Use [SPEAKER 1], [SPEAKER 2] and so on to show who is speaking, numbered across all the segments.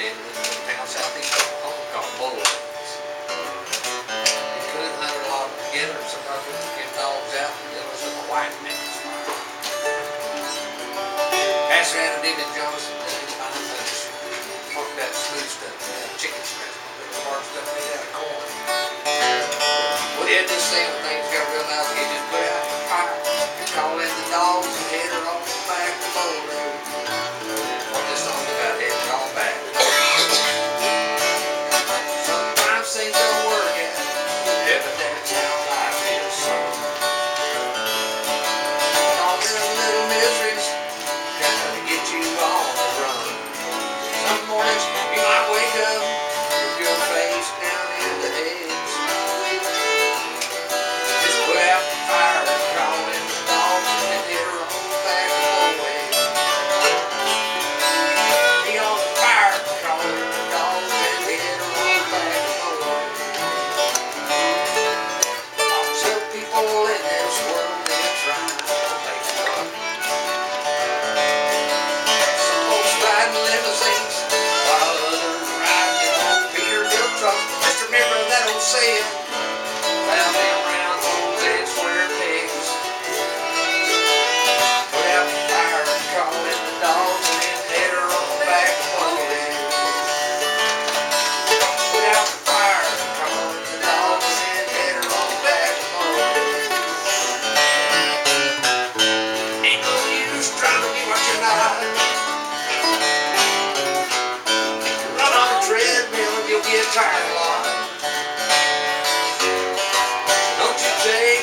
[SPEAKER 1] in, lived in a town southeast Oklahoma called Bullets. We could hunt a lot together, and sometimes we get dogs out and it was a white fire. Pastor had a David Johnson, talked about smooth stuff, chicken scratch, hard stuff made out of corn. He had this thing wake up your face down in the eggs. Just saying, round and goes that square pegs. Put out the fire and the dogs and then. Put out the fire and the dogs and then. Ain't no use to be what you're not. Run on treadmill and you'll get tired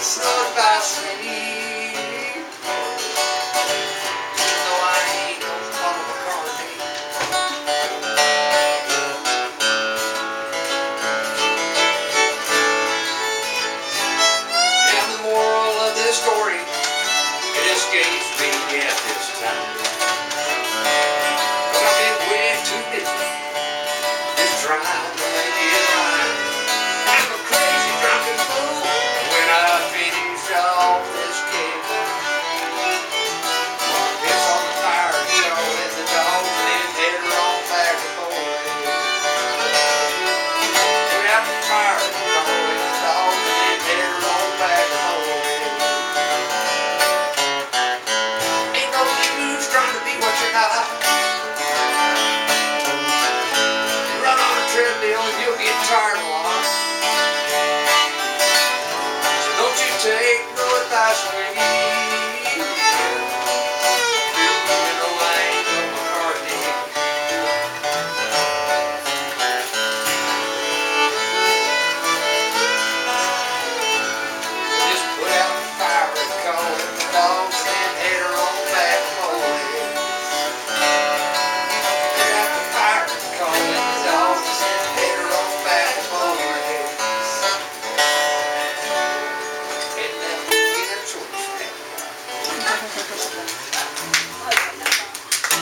[SPEAKER 1] steadfast relief. Though I ain't no. And the moral of this story, me at this time. I've